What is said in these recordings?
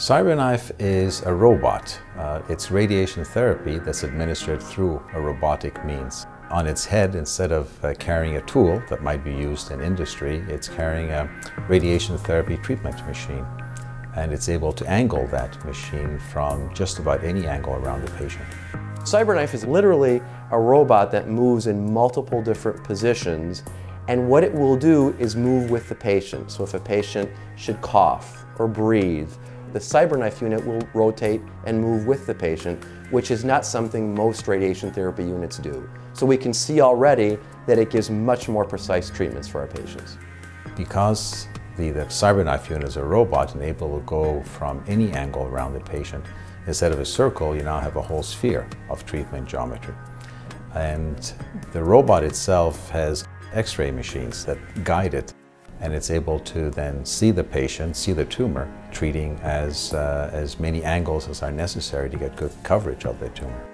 CyberKnife is a robot. Uh, it's radiation therapy that's administered through a robotic means. On its head, instead of uh, carrying a tool that might be used in industry, it's carrying a radiation therapy treatment machine. And it's able to angle that machine from just about any angle around the patient. CyberKnife is literally a robot that moves in multiple different positions and what it will do is move with the patient. So if a patient should cough or breathe, the CyberKnife unit will rotate and move with the patient, which is not something most radiation therapy units do. So we can see already that it gives much more precise treatments for our patients. Because the, the CyberKnife unit is a robot and able to go from any angle around the patient, instead of a circle, you now have a whole sphere of treatment geometry. And the robot itself has x-ray machines that guide it and it's able to then see the patient, see the tumor, treating as, uh, as many angles as are necessary to get good coverage of the tumor.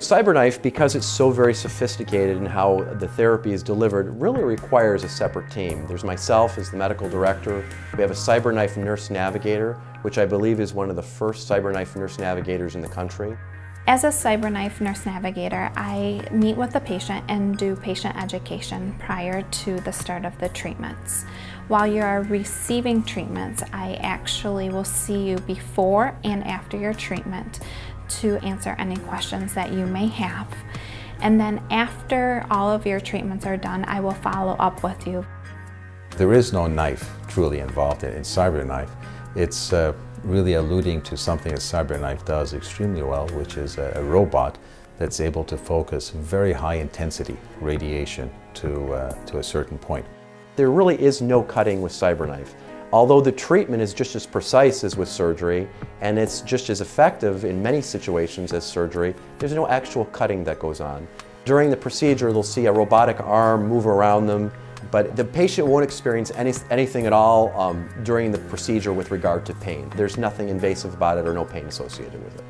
CyberKnife, because it's so very sophisticated in how the therapy is delivered, really requires a separate team. There's myself as the medical director. We have a CyberKnife nurse navigator, which I believe is one of the first CyberKnife nurse navigators in the country. As a CyberKnife nurse navigator, I meet with the patient and do patient education prior to the start of the treatments. While you are receiving treatments, I actually will see you before and after your treatment to answer any questions that you may have. And then after all of your treatments are done, I will follow up with you. There is no knife truly involved in, CyberKnife. It's uh, really alluding to something that CyberKnife does extremely well, which is a, a robot that's able to focus very high intensity radiation to, uh, to a certain point. There really is no cutting with CyberKnife. Although the treatment is just as precise as with surgery, and it's just as effective in many situations as surgery, there's no actual cutting that goes on. During the procedure, they'll see a robotic arm move around them, but the patient won't experience any, anything at all um, during the procedure with regard to pain. There's nothing invasive about it or no pain associated with it.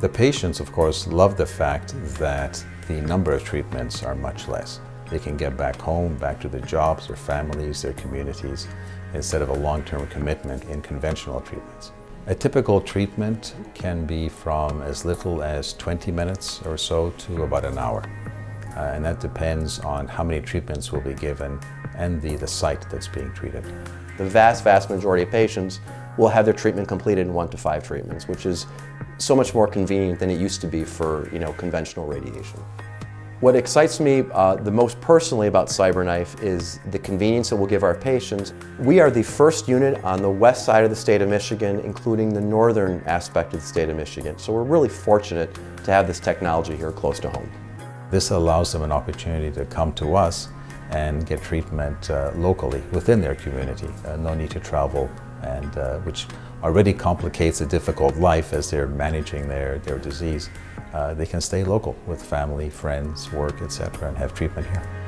The patients, of course, love the fact that the number of treatments are much less. They can get back home, back to their jobs, their families, their communities, instead of a long-term commitment in conventional treatments. A typical treatment can be from as little as 20 minutes or so to about an hour. Uh, and that depends on how many treatments will be given and the, the site that's being treated. The vast, vast majority of patients will have their treatment completed in one to five treatments, which is so much more convenient than it used to be for you know, conventional radiation. What excites me uh, the most personally about CyberKnife is the convenience it will give our patients. We are the first unit on the west side of the state of Michigan, including the northern aspect of the state of Michigan. So we're really fortunate to have this technology here close to home. This allows them an opportunity to come to us and get treatment uh, locally within their community. Uh, no need to travel, and uh, which already complicates a difficult life as they're managing their, their disease. Uh, they can stay local with family, friends, work, etc., and have treatment here.